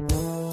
You